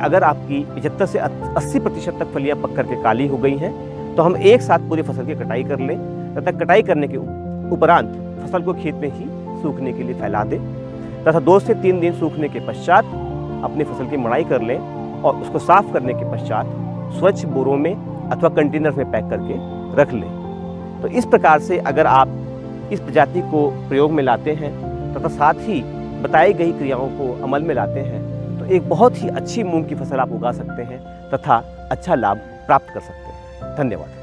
अगर आपकी पचहत्तर से अस्सी प्रतिशत तक फलियाँ पक करके काली हो गई हैं तो हम एक साथ पूरी फ़सल की कटाई कर लें, तथा कटाई करने के उपरांत फ़सल को खेत में ही सूखने के लिए फैला दें, तथा दो से तीन दिन सूखने के पश्चात अपनी फ़सल की मड़ाई कर लें और उसको साफ़ करने के पश्चात स्वच्छ बोरों में अथवा कंटेनर में पैक करके रख लें। तो इस प्रकार से अगर आप इस प्रजाति को प्रयोग में लाते हैं, तथा साथ ही बताई गई क्रियाओं को अमल में लाते हैं तो एक बहुत ही अच्छी मूंग की फ़सल आप उगा सकते हैं तथा अच्छा लाभ प्राप्त कर सकते हैं। धन्यवाद।